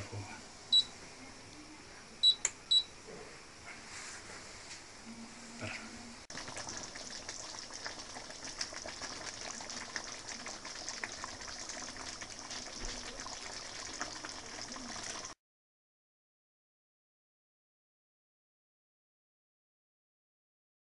知道吗？